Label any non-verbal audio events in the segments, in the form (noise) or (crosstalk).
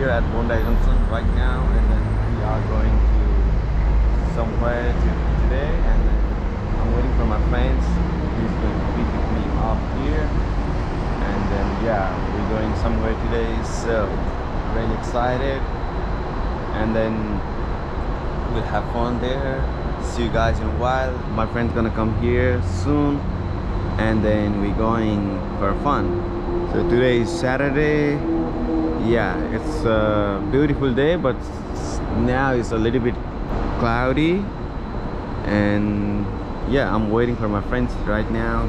here at Bondi Junction right now, and then we are going to somewhere to, today, and I'm waiting for my friends. He's going to pick me up here, and then yeah, we're going somewhere today. So really excited, and then we'll have fun there. See you guys in a while. My friend's gonna come here soon, and then we're going for fun. So today is Saturday. Yeah, it's a beautiful day, but now it's a little bit cloudy. And yeah, I'm waiting for my friends right now.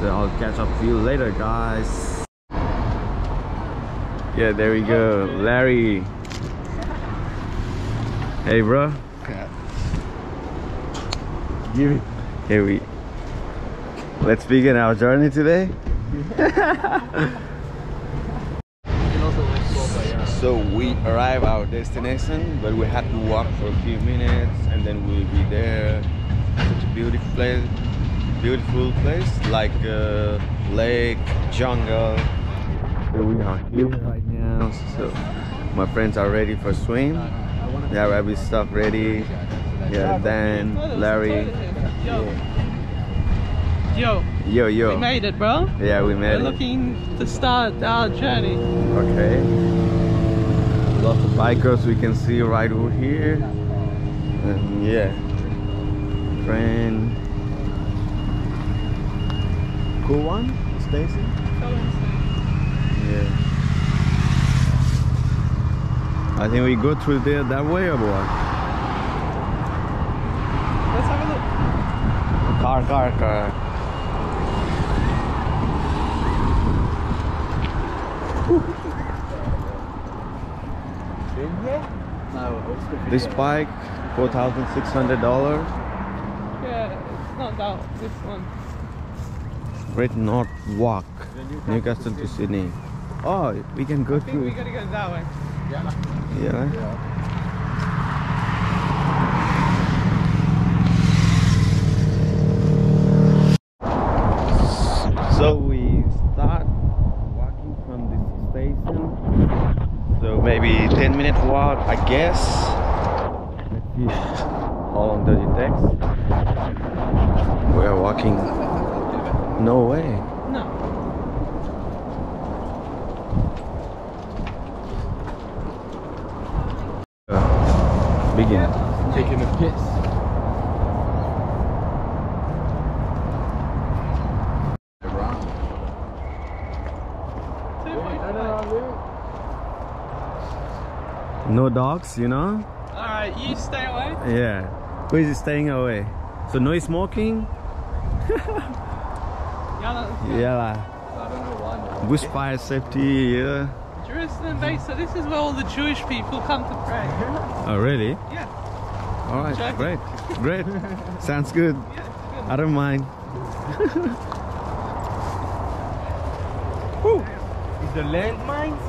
So I'll catch up with you later, guys. Yeah, there we go, Larry. Hey, bro. Give it. Here we. Let's begin our journey today. (laughs) So we arrive our destination, but we had to walk for a few minutes, and then we'll be there. Such a beautiful place, beautiful place like uh, lake, jungle. So we are here right now. So my friends are ready for swim. They have every stuff ready. Yeah, Dan, Larry. Yo, Yo, yo. we made it, bro. Yeah, we We're made it. looking to start our journey. Okay. Of bikers we can see right over here. And yeah. Friend. Cool one? Stacy? Yeah. I think we go through there that way or what? Let's have a look. Car, car, car. This bike, four thousand six hundred dollars. Yeah, it's not that. This one. Great North Walk, Newcastle to Sydney. Oh, we can go I think we gotta go that way. Yeah. So we start walking from this station. So maybe 10 minute walk, I guess. Let's see how long does it take. We are walking. No way. No. Uh, begin. Taking a piss. Two point five. No dogs, you know? Alright, you stay away. Yeah. Who is staying away? So no smoking? (laughs) Yana, Yeah. lah. Bushfire safety, yeah. Jerusalem base. So this is where all the Jewish people come to pray. Oh really? Yeah. All right, great, great. (laughs) Sounds good. Yeah. I don't mind. Is the landmines?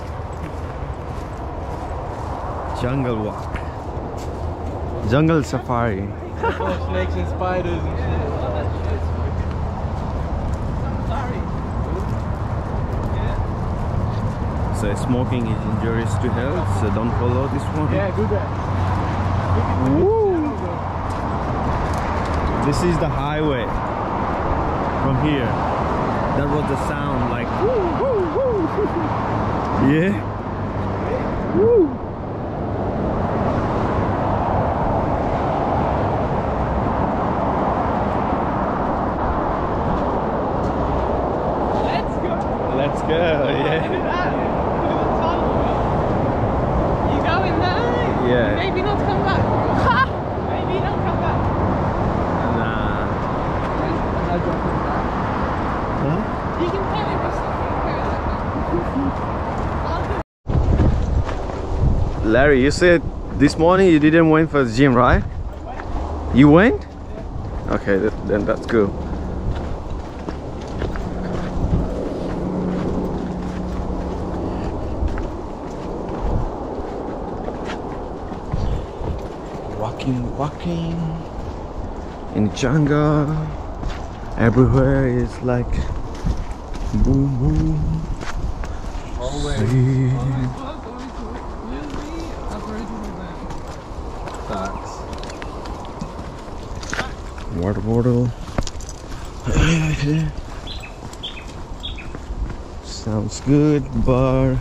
Jungle walk. Jungle safari. Oh, snakes and spiders and shit. So smoking is injurious to health, so don't follow this one. Yeah, do that. Woo! This is the highway from here. That was the sound like woo woo woo. (laughs) yeah. Woo. Let's go. Let's go. Look at Yeah. that. Look at the tunnel. You go in there. Yeah. Maybe not come back. Ha! Maybe not come back. Nah. Huh? You can carry this stuff. You can carry that. Larry, you said this morning you didn't went for the gym, right? You went? Okay, th- then that's cool. Walking, walking in jungle. Everywhere is like boom, boom. See. Water bottle. Sounds good, bar.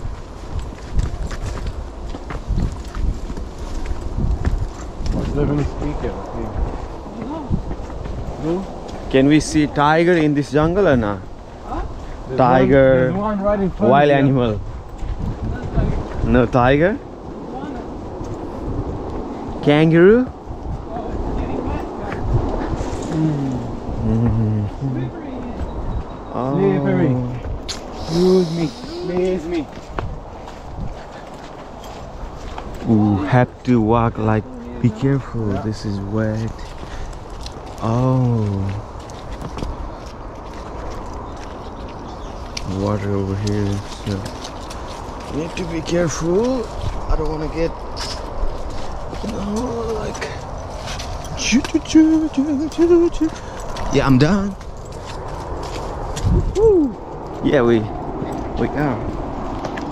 Living speaker. No? Can we see tiger in this jungle or not? There's Tiger, One, one right Wild of you. animal. No tiger? Kangaroo? Slippery. Oh. Use me. Please me. Ooh, have to walk like be careful this is wet oh water over here so need to be careful I don't want to get yeah I'm done Woo. yeah we we are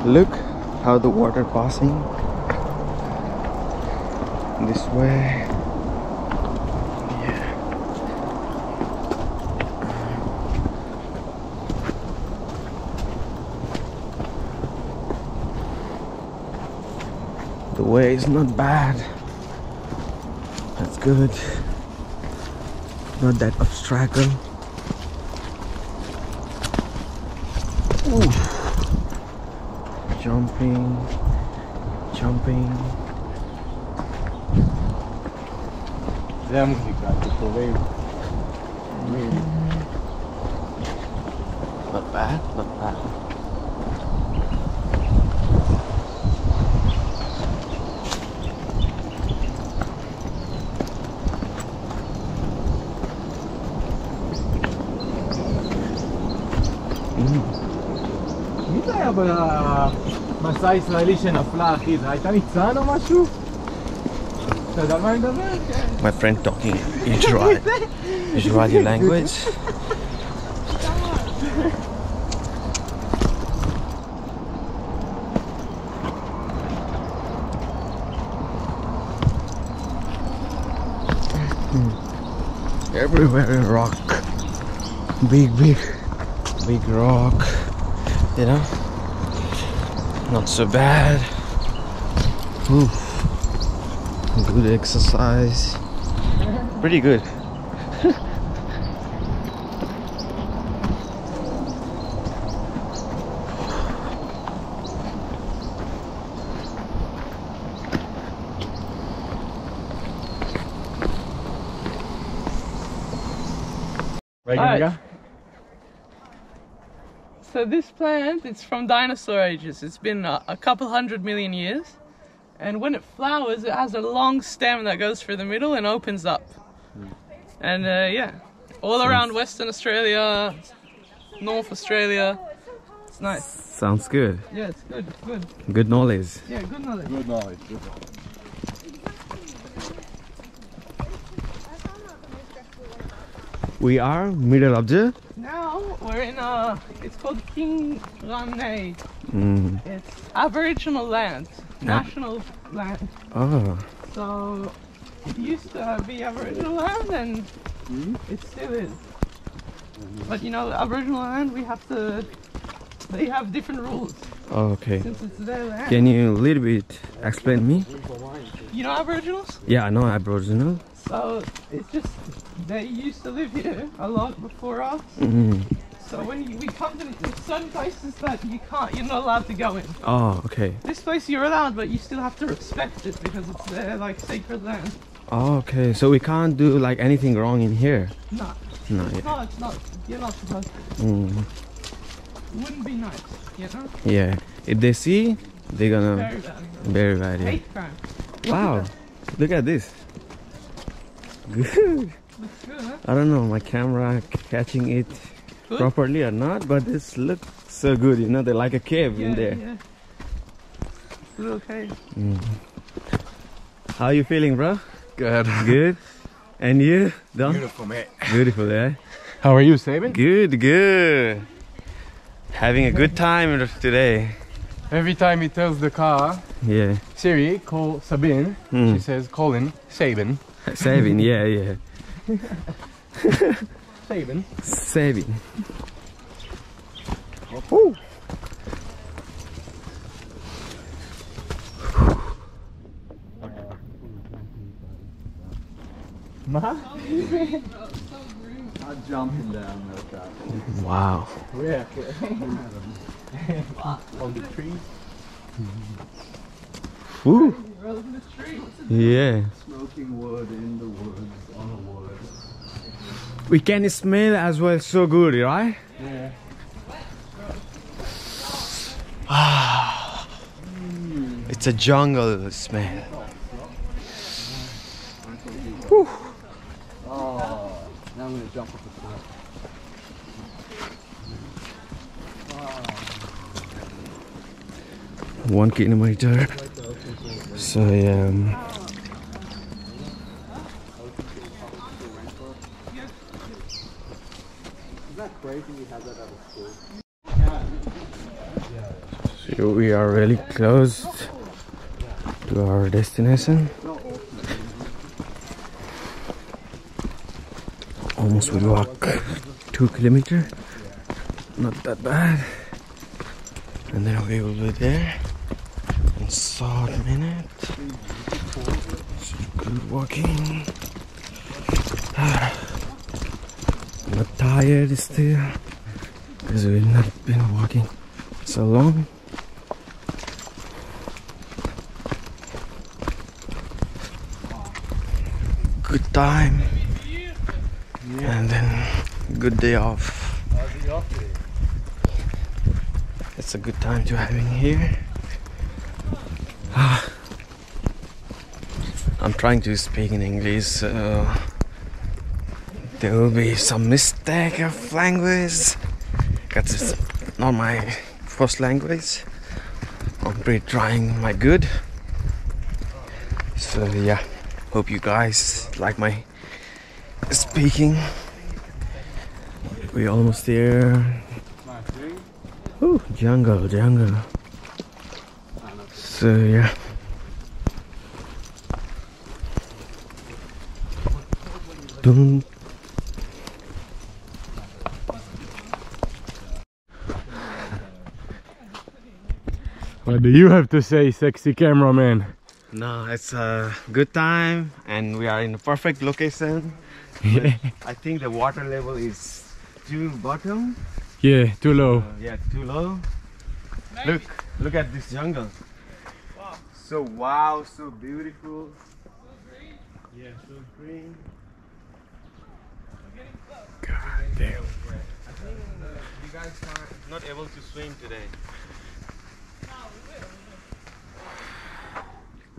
look how the water passing this way. The way is not bad. That's good. Not that obstacle. Ooh. Jumping, jumping. Zé a música, tipo, veio. Not bad, not bad. במסע הישראלי שנפלה, אחי? זה הייתה ניצן או משהו? אתה יודע על מה אני מדבר? כן. My friend talking Israeli, Israeli language. Everywhere rock, big, big, big rock. You know, not so bad. Oof. Good exercise. Pretty good. (laughs) this plant, it's from dinosaur ages. It's been a, a couple hundred million years. And when it flowers, it has a long stem that goes through the middle and opens up. And uh, yeah, all around Western Australia, North Australia. It's nice. Sounds good. Yeah, it's good, good. Good knowledge. Yeah, good knowledge. Good knowledge. Good knowledge. We are middle of the. We're in a, it's called King Rane. Mm. It's Aboriginal land, national land. Oh, So it used to be Aboriginal land and it still is. But you know, Aboriginal land we have to they have different rules oh, okay. since it's their land. Can you a little bit explain me? You know Aboriginals? Yeah, I know Aboriginal. So it's just they used to live here a lot before us. Mm. So when you, we come to certain places that you can't you're not allowed to go in. Oh, okay. This place you're allowed but you still have to respect it because it's their like sacred land. Oh, okay. So we can't do like anything wrong in here. No. No. It's not it's not you're not supposed to. Mm. It wouldn't be nice, you know? Yeah. If they see, they're gonna Very bad. very bad. Yeah. Hate crime. Wow. Look at this. Good. Looks good, huh? (laughs) I don't know my camera catching it Good? properly or not, but this looks so good. You know, they're like a cave in there. Yeah. Little cave. Mm. How you feeling, bro? Good. (laughs) Good. And you, Don? Beautiful, mate. Beautiful, eh? How are you, Sabin? Good, good. Having a good time today. Every time he tells the car Yeah. Siri, call Sabine. Mm. She says, Colin, Sabin. Saving, yeah, yeah. (laughs) Sabin. Saving. Ma? (laughs) I'm jumping down the track. Wow. Where? (laughs) On the tree. Woo. Yeah. Smoking wood in the woods, on a wood. We can smell as well so good, right? Yeah. It's a jungle smell. Oh, now I'm gonna jump off the cliff. One kilometer. So um, So we are really close to our destination. Almost we walk two kilometer. Not that bad. And then we will be there in short minute. Good walking. (sighs) Not tired still because we've not been walking so long. Good time and then good day off. It's a good time to having here. Ah. I'm trying to speak in English, so there will be some mistake of language because it's not my first language. I'm pretty trying my good. So yeah, hope you guys like my speaking. We're almost there. Ooh, jungle, jungle. So yeah. Dun. What do you have to say, sexy cameraman? No, it's a good time and we are in a perfect location. (laughs) Yeah. I think the water level is too bottom. Yeah, too low. Uh, yeah, too low. Look, look at this jungle. So wow, so beautiful. Yeah, so green. God damn. I think uh, you guys are not able to swim today.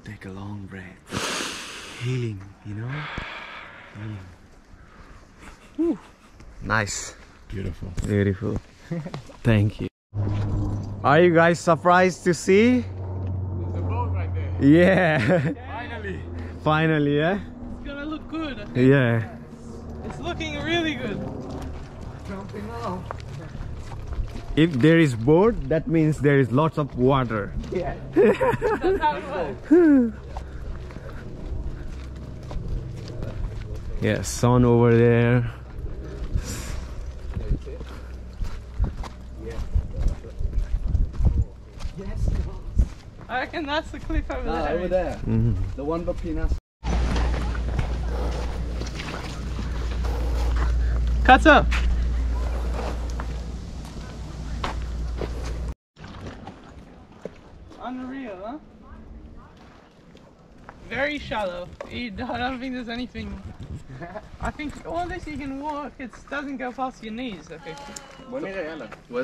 Take a long breath. Healing, you know? Whew. Nice. Beautiful. Beautiful. (laughs) Thank you. Are you guys surprised to see? There's a boat right there. Yeah. Finally. Finally, yeah? It's gonna look good. Yeah. It's looking really good. Jumping off. If there is board, that means there is lots of water. Yeah. That's (laughs) how it works. Yeah, sun over there. I reckon that's the cliff over Ah, there. over there. Mhm. The one between us. Cuts up. Unreal, huh? Very shallow. (laughs) I don't think there's anything. (laughs) I think all this you can walk. It doesn't go past your knees. I think. Where's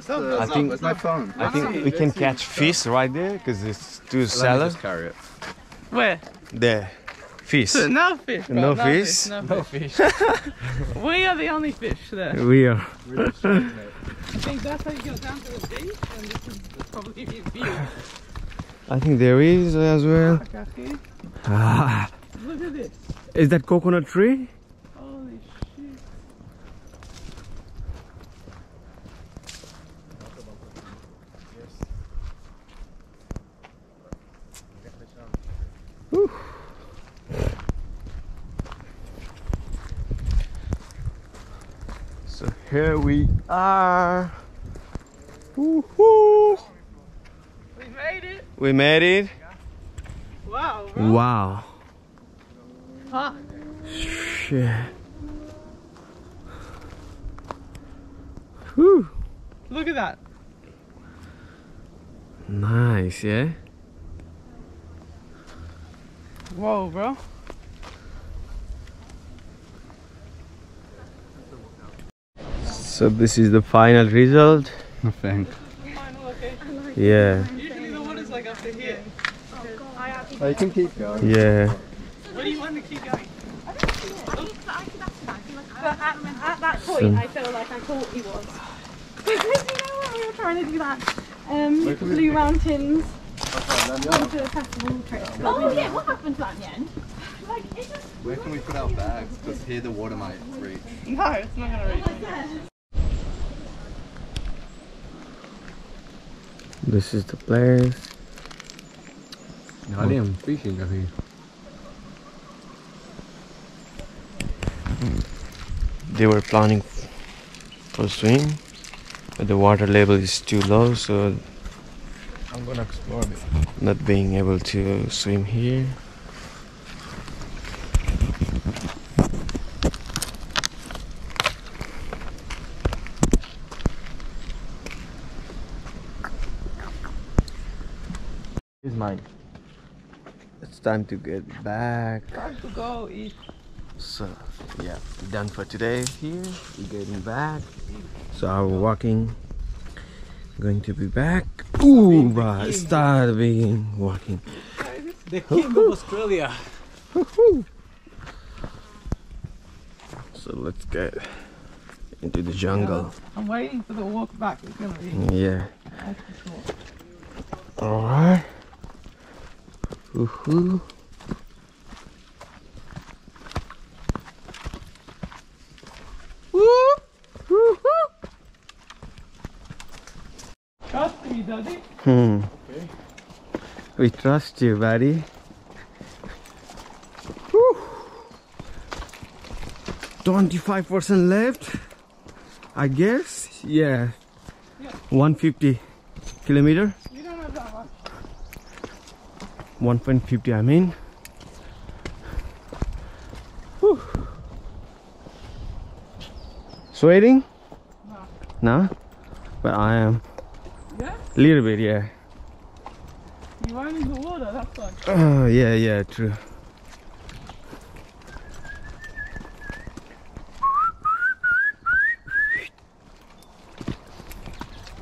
I the? think- where's my phone? I think ah. we can catch fish right there because it's too shallow. carry it. Where? There, fish. (laughs) No fish. Bro. No no fish? No No fish. fish. We are the only fish there. We are. I think that's how you go down to the beach, and this is probably the view. I think there is as well. Ah, Look at this. Is that coconut tree? Holy shit. So here we are. Woohoo! We made it. We made it. Wow. bro. Wow. Fuck. Shit. Whew. Look at that. Nice, yeah? Whoa, bro. So this is the final result. I think. Final location. Yeah, Usually the water's like up to here. Oh, you can keep going. yeah. What do you want to keep going? But at, at that point, I feel like I thought he was. Because you know when we were trying to do that um, Blue Mountains onto a festival trip. Oh yeah, what happened to that in the end? Like, it just... Where can we put our bags? Because here the water might reach. No, it's not gonna reach. This is the place. I am fishing over here. Hmm. They were planning for swim, but the water level is too low, so I'm gonna explore a bit. not being able to swim here. Time to get back. Time to go eat. So yeah, done for today here. We're getting back. So our walking going to be back. Ooh, but start being walking. The king of Australia. So let's get into the jungle. I'm waiting for the walk back. It's gonna be Yeah. Alright. Woohoo. Trust me. Hmm. We trust you, buddy. Whew. 25% left, I guess. Yeah. Yeah. 150 kilometer. You don't have that much. 1.50, I mean. Whew. Sweating? No. No? But I am. Yeah? Little bit, yeah. You went in the water, that's why. (clears throat) Oh, yeah, yeah, true.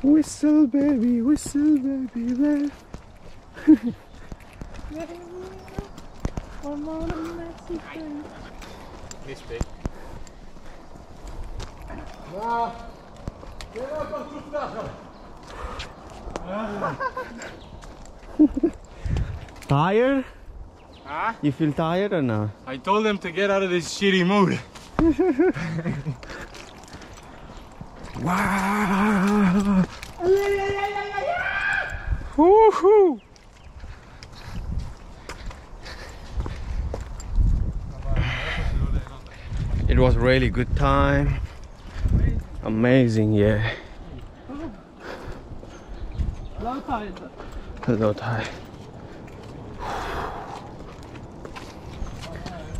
Whistle, baby, whistle, baby, baby. (laughs) One more messy thing. This big. Tired? Huh? You feel tired or no? I told them to get out of this shitty mood. (laughs) Wow! Woohoo! It was really good time. Amazing, yeah. Low tide. Low tide.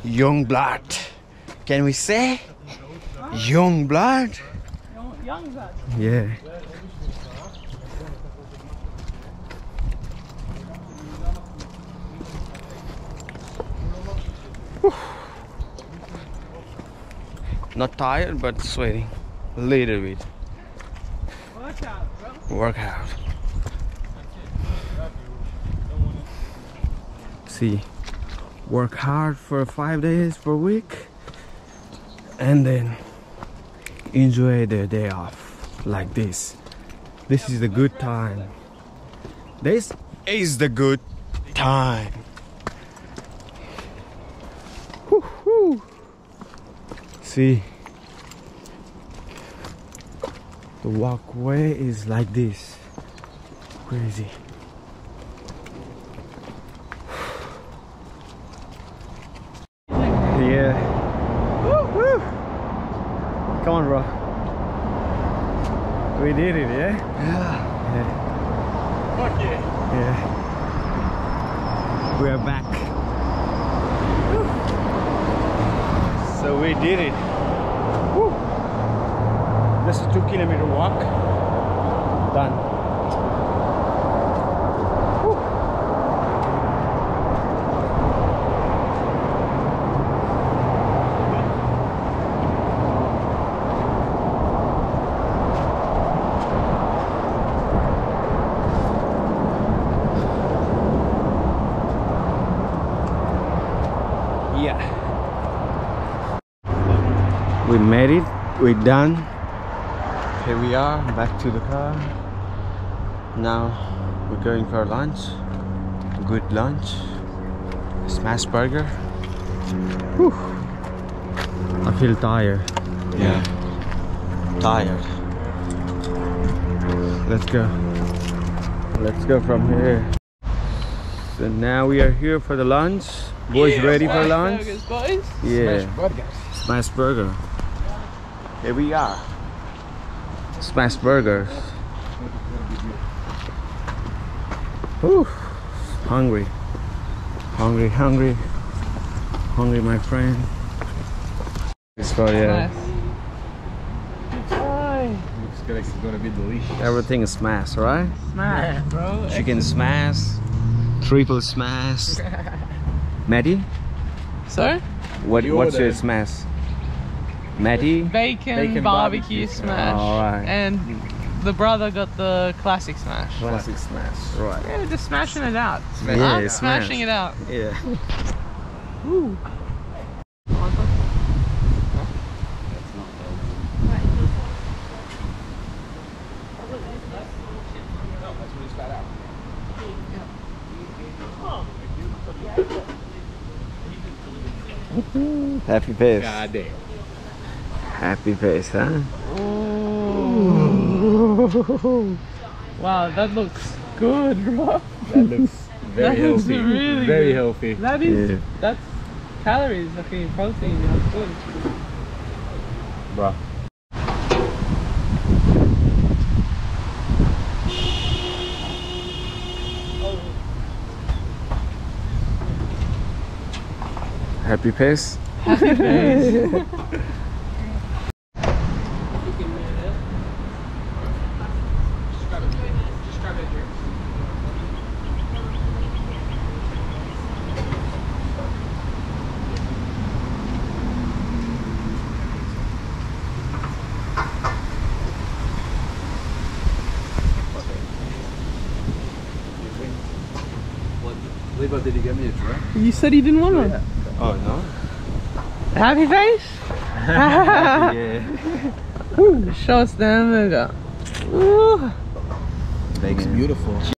Young blood. Can we say? Young blood? Young, young. Yeah. Not tired, but sweating. A little bit. Watch out. Workout. See, work hard for five days per week and then enjoy the day off like this. This is the good time. This is the good time. See, the walkway is like this. Crazy. Yeah. Woo, woo. Come on, bro. We did it, yeah? Yeah. Fuck yeah. Yeah. We are back. So we did it. Woo. Just a two kilometer walk. Done. Yeah. We made it. We're done. Here we are, back to the car. Now we're going for lunch. Good lunch. Smash burger. Whew. I feel tired. Yeah. Tired. Let's go. Let's go from here. So now we are here for the lunch. Boys ready for Smash lunch? burgers, boys. Yeah. Burgers. Smash burger. Here we are. Smash burgers. Whew. Hungry. Hungry, hungry. Hungry, my friend. It's for yeah. Hi. Looks like it's gonna be delicious. Everything is smash, right? Smash, bro. Chicken smash. Triple smash. (laughs) Maddie. So, what, You what's your smash? Matty? bacon, Bacon barbecue, barbecue. smash. Alright. And the brother got the classic smash. Classic smash. Right. Yeah, just smashing it out. Yeah, Huh? smash. Smashing it out. Yeah. Ooh. Happy face. God damn. Happy face, huh? Wow, that looks good, bro. That looks very That looks healthy. really very good. healthy. That is, Yeah. that's calories, okay, protein, that's good. Bro. Happy face. Levo, (laughs) did he give me a drink? You said you didn't want one. Oh no. Happy face? (laughs) (laughs) yeah. Show us the hamburger. Uh, ooh. Looks beautiful.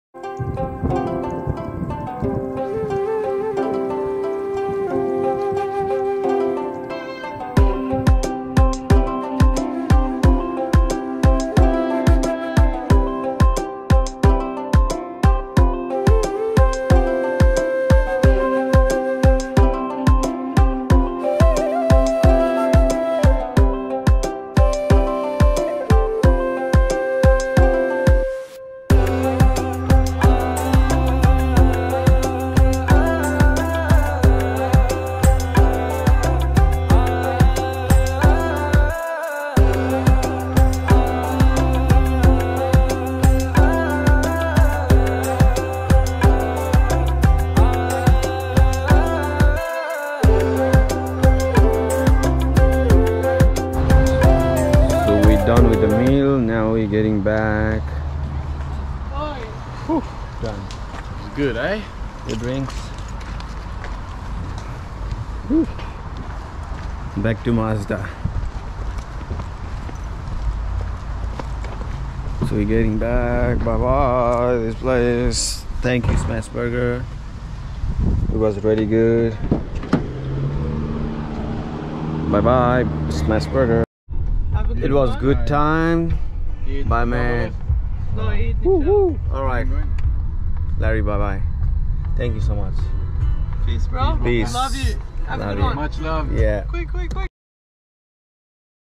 Done with the meal. Now we're getting back. Done. It's good, eh? The drinks. Whew. Back to Mazda. So we're getting back. Bye bye. This place. Thank you, Smash Burger. It was really good. Bye bye, Smash Burger. Have a good It was one. good time. Bye, man. No, Woo woo. All right, Larry. Bye bye. Thank you so much. Peace, bro. Peace. Love you. Have Love you. Much love. Yeah. Quick, quick, quick.